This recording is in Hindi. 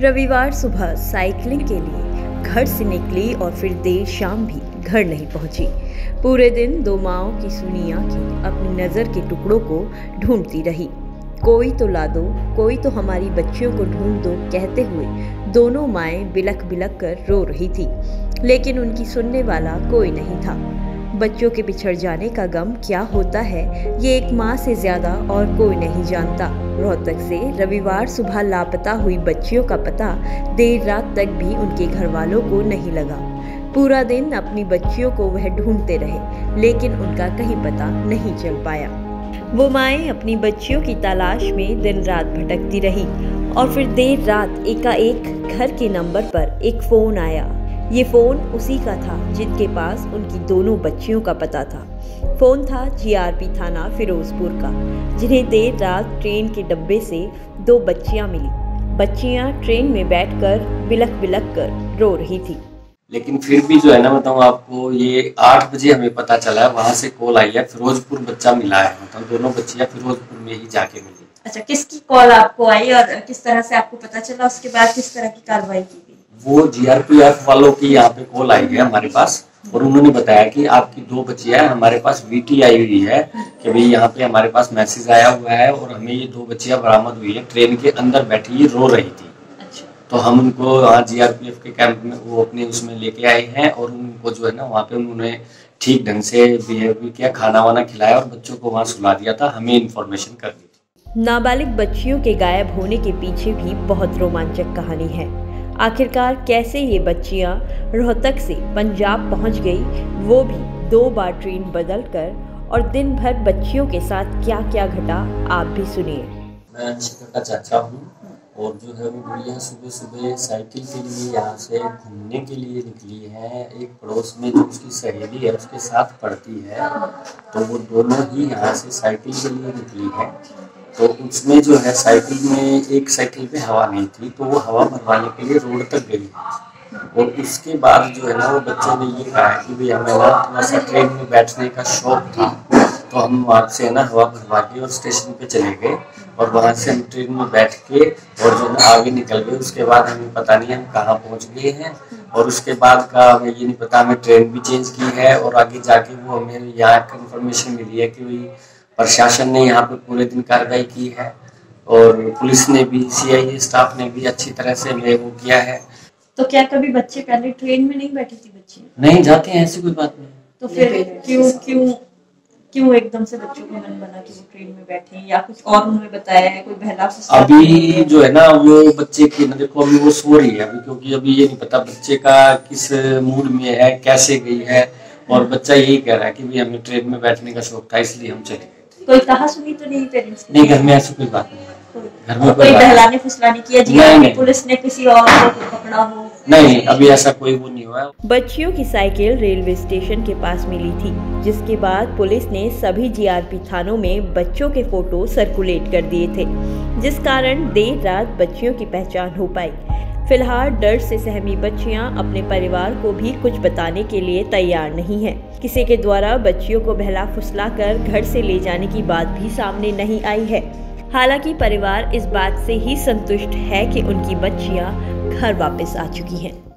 रविवार सुबह साइकिलिंग के लिए घर से निकली और फिर देर शाम भी घर नहीं पहुँची। पूरे दिन दो माओ की सुनी आँखें अपनी नज़र के टुकड़ों को ढूंढती रही। कोई तो ला दो कोई तो हमारी बच्चियों को ढूंढ दो कहते हुए दोनों माएँ बिलख बिलख कर रो रही थी। लेकिन उनकी सुनने वाला कोई नहीं था। बच्चों के बिछड़ जाने का गम क्या होता है, ये एक माँ से ज़्यादा और कोई नहीं जानता। रोहतक से रविवार सुबह लापता हुई बच्चियों का पता देर रात तक भी उनके घर वालों को नहीं लगा। पूरा दिन अपनी बच्चियों को वह ढूंढते रहे, लेकिन उनका कहीं पता नहीं चल पाया। वो माएँ अपनी बच्चियों की तलाश में दिन रात भटकती रही और फिर देर रात एकाएक घर के नंबर पर एक फ़ोन आया। ये फ़ोन उसी का था जिनके पास उनकी दोनों बच्चियों का पता था। फ़ोन था जीआरपी थाना फिरोज़पुर का जिन्हें देर रात ट्रेन के डब्बे से दो बच्चियाँ मिली। बच्चियाँ ट्रेन में बैठकर बिलख बिलख कर रो रही थी। लेकिन फिर भी जो है ना बताऊँ आपको ये आठ बजे हमें पता चला है वहाँ से कॉल आई है फिरोजपुर बच्चा मिला है। मतलब दोनों बच्चियाँ फिरोजपुर में ही जाके मिली। अच्छा किसकी कॉल आपको आई और किस तरह से आपको पता चला उसके बाद किस तरह की कार्रवाई की? वो जीआरपीएफ वालों की यहाँ पे कॉल आई है हमारे पास और उन्होंने बताया कि आपकी दो बच्चियाँ हमारे पास वीटी आई हुई है कि भाई यहाँ पे हमारे पास मैसेज आया हुआ है और हमें ये दो बच्चियाँ बरामद हुई है ट्रेन के अंदर बैठी ये रो रही थी। अच्छा। तो हम उनको वहाँ जीआरपीएफ के कैंप में वो अपने उसमें लेके आए हैं और उनको जो है ना वहाँ पे उन्होंने ठीक ढंग से बिहेव भी किया खाना वाना खिलाया और बच्चों को वहाँ सुला दिया था हमें इन्फॉर्मेशन कर दी थी। नाबालिग बच्चियों के गायब होने के पीछे भी बहुत रोमांचक कहानी है। आखिरकार कैसे ये बच्चियाँ रोहतक से पंजाब पहुँच गई, वो भी दो बार ट्रेन बदल कर और दिन भर बच्चियों के साथ क्या क्या घटा, आप भी सुनिए। मैं का चाचा हूँ, और जो है वो गुड़िया सुबह सुबह साइकिल के लिए यहाँ से घूमने के लिए निकली है। एक पड़ोस में जो उसकी सहेली है, उसके साथ पढ़ती है तो वो दोनों ही यहाँ से साइकिल के लिए निकली है। तो उसमें जो है साइकिल में, एक साइकिल पे हवा नहीं थी तो वो हवा भरवाने के लिए रोड तक गई। और उसके बाद जो है ना, वो बच्चों ने ये कहा कि भाई हमें ना थोड़ा सा ट्रेन में बैठने का शौक था तो हम वहाँ से ना हवा भरवा के और स्टेशन पे चले गए। और वहाँ से हम ट्रेन में बैठ के और जो ना आगे निकल गए। उसके बाद हमें पता नहीं हम कहाँ पहुँच गए हैं। और उसके बाद का हमें ये नहीं पता, हमें ट्रेन भी चेंज की है और आगे जाके वो हमें यहाँ इन्फॉर्मेशन मिली है कि भाई प्रशासन ने यहाँ पे पूरे दिन कार्रवाई की है और पुलिस ने भी सीआईए स्टाफ ने भी अच्छी तरह से वो किया है। तो क्या कभी बच्चे पहले ट्रेन में नहीं बैठी थी बच्ची? नहीं जाते हैं ऐसी कोई बात नहीं। तो फिर क्यों क्यों क्यों एकदम से बच्चों को मन बना कि वो ट्रेन में बैठे या कुछ और उन्होंने बताया है कोई बहला अभी जो है ना वो बच्चे की ना देखो अभी वो सो रही है अभी क्योंकि अभी ये नहीं पता बच्चे का किस मूड में है कैसे गई है और बच्चा यही कह रहा है कि भाई हमें ट्रेन में बैठने का शौक था इसलिए हम चले। कोई कहा सुनी तो नहीं पेरेंट्स नहीं घर में ऐसी कोई बात नहीं घर में कोई बहलाने फुसलाने किया जी पुलिस ने किसी और को पकड़ा हो? नहीं, अभी ऐसा कोई वो नहीं हुआ। बच्चियों की साइकिल रेलवे स्टेशन के पास मिली थी, जिसके बाद पुलिस ने सभी जीआरपी थानों में बच्चों के फ़ोटो सर्कुलेट कर दिए थे, जिस कारण देर रात बच्चियों की पहचान हो पाई। फ़िलहाल डर से सहमी बच्चियाँ अपने परिवार को भी कुछ बताने के लिए तैयार नहीं हैं। किसी के द्वारा बच्चियों को बहला फुसला कर घर से ले जाने की बात भी सामने नहीं आई है। हालाँकि परिवार इस बात से ही संतुष्ट है कि उनकी बच्चियाँ घर वापस आ चुकी हैं।